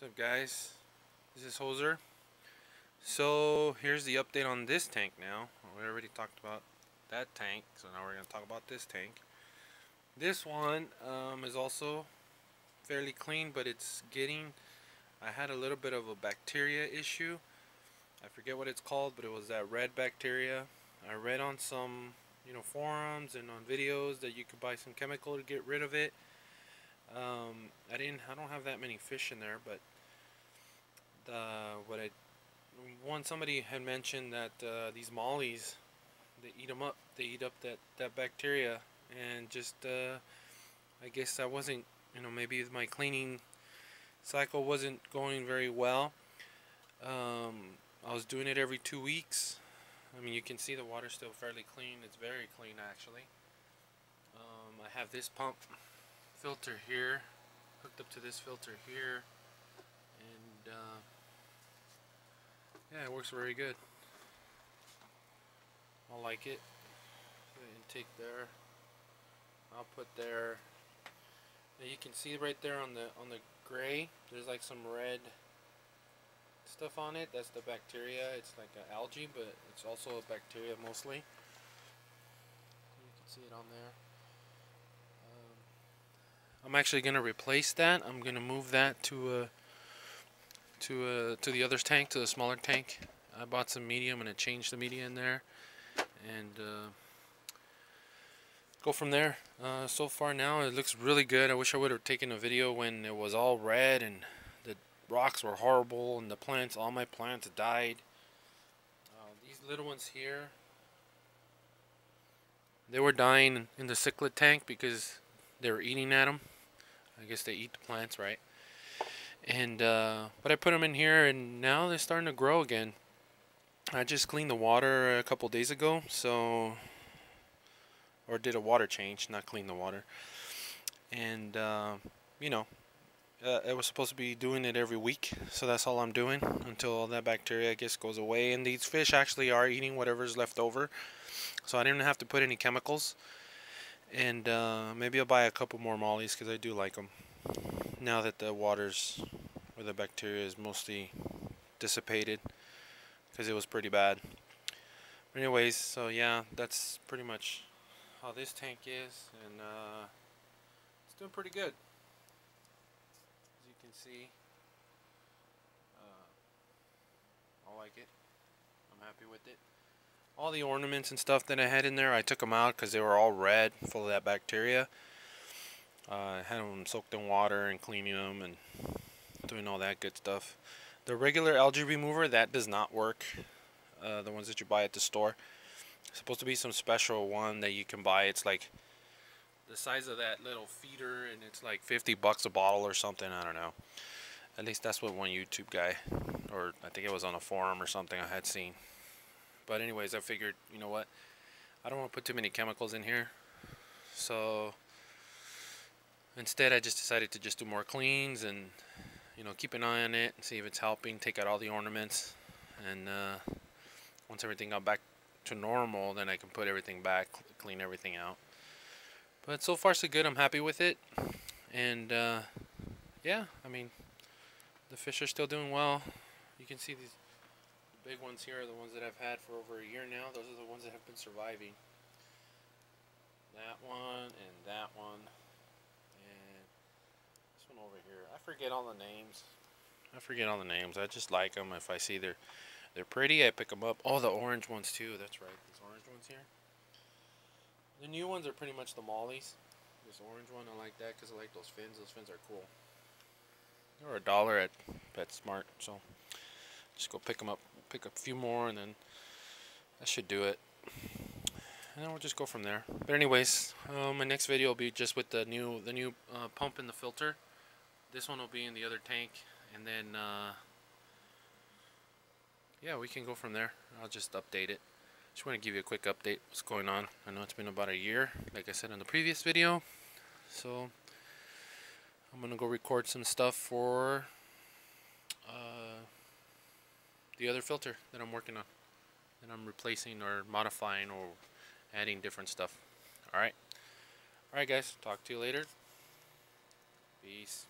What's up guys? This is Hoser. So here's the update on this tank now. We already talked about that tank, so now we're going to talk about this tank. This one um, is also fairly clean, but it's getting, I had a little bit of a bacteria issue. I forget what it's called, but it was that red bacteria. I read on some you know forums and on videos that you could buy some chemical to get rid of it. Um, I didn't. I don't have that many fish in there, but uh, what I one somebody had mentioned that uh, these mollies they eat them up. They eat up that that bacteria, and just uh, I guess I wasn't. You know, maybe my cleaning cycle wasn't going very well. Um, I was doing it every two weeks. I mean, you can see the water's still fairly clean. It's very clean, actually. Um, I have this pump filter here hooked up to this filter here and uh, yeah it works very good. I like it. Intake there. Output there. Now you can see right there on the on the gray there's like some red stuff on it. That's the bacteria. It's like an algae but it's also a bacteria mostly. You can see it on there I'm actually going to replace that. I'm going to move that to a, to a, to the other tank, to the smaller tank. I bought some media. I'm going to change the media in there and uh, go from there. Uh, so far now it looks really good. I wish I would have taken a video when it was all red and the rocks were horrible and the plants, all my plants died. Uh, these little ones here, they were dying in the cichlid tank because they were eating at them. I guess they eat the plants, right? And uh, but I put them in here, and now they're starting to grow again. I just cleaned the water a couple days ago, so or did a water change, not clean the water. And uh, you know, uh, I was supposed to be doing it every week, so that's all I'm doing until all that bacteria, I guess, goes away. And these fish actually are eating whatever's left over, so I didn't have to put any chemicals and uh, maybe I'll buy a couple more mollies because I do like them now that the waters or the bacteria is mostly dissipated because it was pretty bad. Anyways so yeah that's pretty much how this tank is and uh, it's doing pretty good. As you can see uh, I like it. I'm happy with it all the ornaments and stuff that I had in there, I took them out because they were all red, full of that bacteria. Uh, I had them soaked in water and cleaning them and doing all that good stuff. The regular algae remover, that does not work. Uh, the ones that you buy at the store. It's supposed to be some special one that you can buy. It's like the size of that little feeder and it's like 50 bucks a bottle or something. I don't know. At least that's what one YouTube guy, or I think it was on a forum or something I had seen. But anyways, I figured, you know what? I don't want to put too many chemicals in here. So instead I just decided to just do more cleans and you know keep an eye on it and see if it's helping take out all the ornaments. And uh, once everything got back to normal then I can put everything back clean everything out. But so far so good. I'm happy with it. And uh, yeah I mean the fish are still doing well. You can see these big ones here are the ones that I've had for over a year now. Those are the ones that have been surviving. That one and that one. And this one over here. I forget all the names. I forget all the names. I just like them. If I see they're they're pretty, I pick them up. Oh, the orange ones too. That's right. These orange ones here. The new ones are pretty much the mollies. This orange one, I like that because I like those fins. Those fins are cool. They're a dollar at PetSmart, so just go pick them up pick a few more and then that should do it. And then we'll just go from there. But anyways uh, my next video will be just with the new the new uh, pump and the filter. This one will be in the other tank and then uh, yeah we can go from there. I'll just update it. Just want to give you a quick update what's going on. I know it's been about a year like I said in the previous video. So I'm gonna go record some stuff for the other filter that I'm working on. That I'm replacing or modifying or adding different stuff. Alright. Alright guys, talk to you later. Peace.